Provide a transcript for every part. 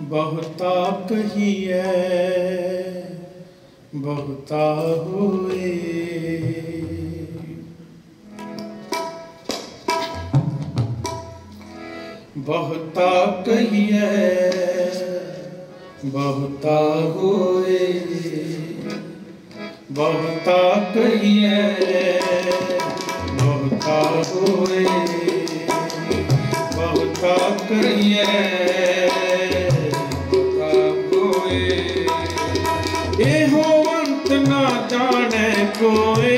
ਬਹੁਤਾ ਕਹੀਐ ਬਹੁਤਾ ਹੋਏ। ਬਹੁਤਾ ਕਹੀਐ ਬਹੁਤਾ ਹੋਏ। ਬਹੁਤਾ ਕਹੀਐ ਬਹੁਤਾ ਹੋਏ। ਬਹੁਤਾ ਕਹੀਐ। ਇਹੋ ਅੰਤ ਨਾ ਜਾਣੈ ਕੋਏ।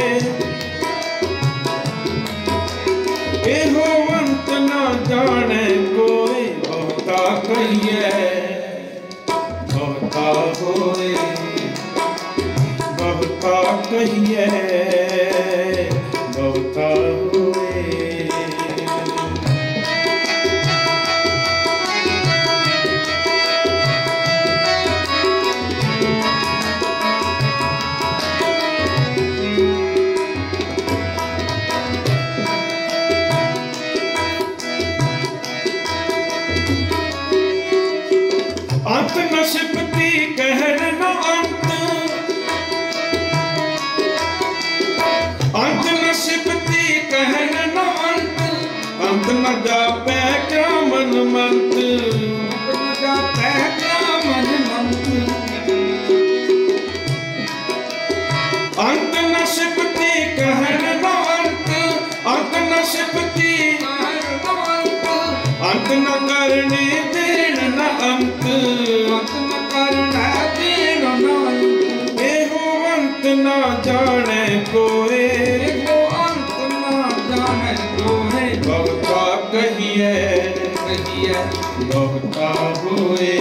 ਇਹੋ ਅੰਤ ਨਾ ਜਾਣੈ ਕੋਏ, ਬਹੁਤਾ ਕਹੀਐ, ਬਹੁਤਾ ਹੋਏ, ਬਹੁਤਾ ਕਹੀਐ। ਅੰਤ ਅੰਤ ਨਾ ਜਾਣੈ ਕੋਏ। ਬਹੁਤਾ ਕਹੀਐ। ਬਹੁਤਾ ਹੋਏ।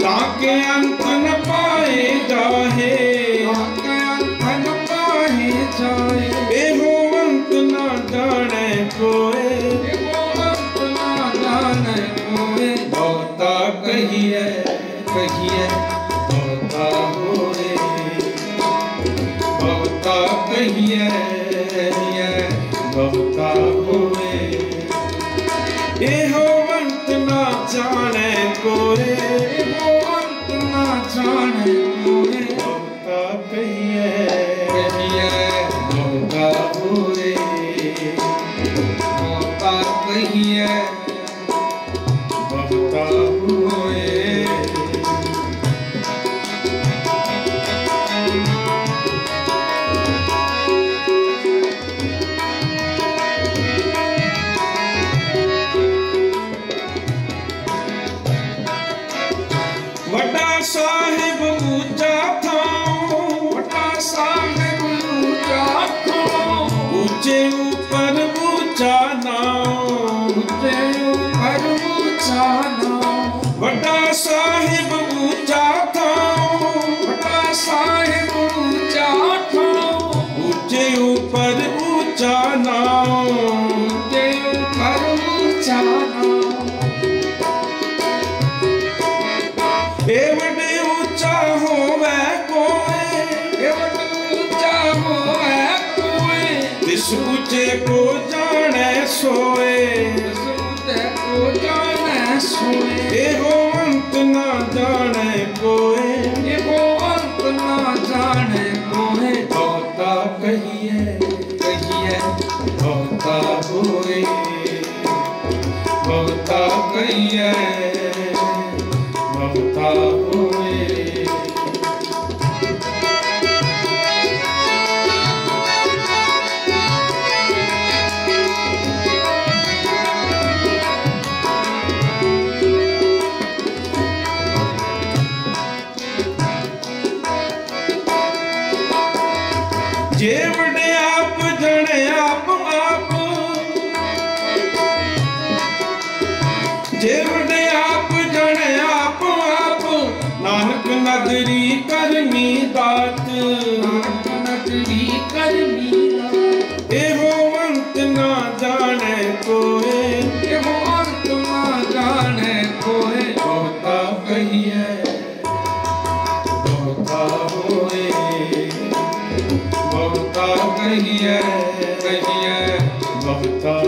ਤਾਂ ਕਿ ਅੰਤ ਨ ਪਾਏ ਜਾਹੇ। ਇਹੋ ਅੰਤ ਨਾ ਜਾਣੈ ਕੋਏ। ਬਹੁਤਾ ਕਹੀਐ ਕਹੀਏ ਬਹੁਤਾ ਹੋਏ। ਬਹੁਤਾ ਕਹੀਏ ਬਹੁਤਾ ਸਾਹਿਬ ਉੱਚਾ ਥਾਂ ਵੱਡਾ ਸਾਹਿਬ ਉੱਚਾ ਥਾਂ ਉੱਚੇ ਉੱਪਰ ਉੱਚਾ ਨਾਮ ਉੱਚੇ ਉੱਪਰ ਉੱਚਾ ਨਾਮ ਵੱਡਾ ਸਾਹਿਬ ਉੱਚਾ ਥਾਂ ਵੱਡਾ ਸਾਹਿਬ ਉੱਚਾ ਥਾਂ ਉੱਚੇ ਉੱਪਰ ਉੱਚਾ ਨਾਮ ਉੱਚੇ ਉੱਪਰ ਉੱਚਾ ਨਾਮ ਕੋ ਜਾਣੈ ਸੋਏ ਉੱਤੇ ਕੋ ਜਾਣੈ ਸੋਏ। ਇਹੋ ਅੰਤ ਨਾ ਜਾਣੈ ਕੋਏ। ਇਹੋ ਅੰਤ ਨਾ ਜਾਣੈ ਕੋਏ। ਬਹੁਤਾ ਕਹੀਏ ਕਹੀਏ ਬਹੁਤਾ ਹੋਏ। ਬਹੁਤਾ ਕਹੀਏ ਜੇ Santa